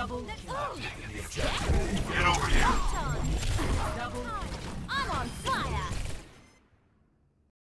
Double kill.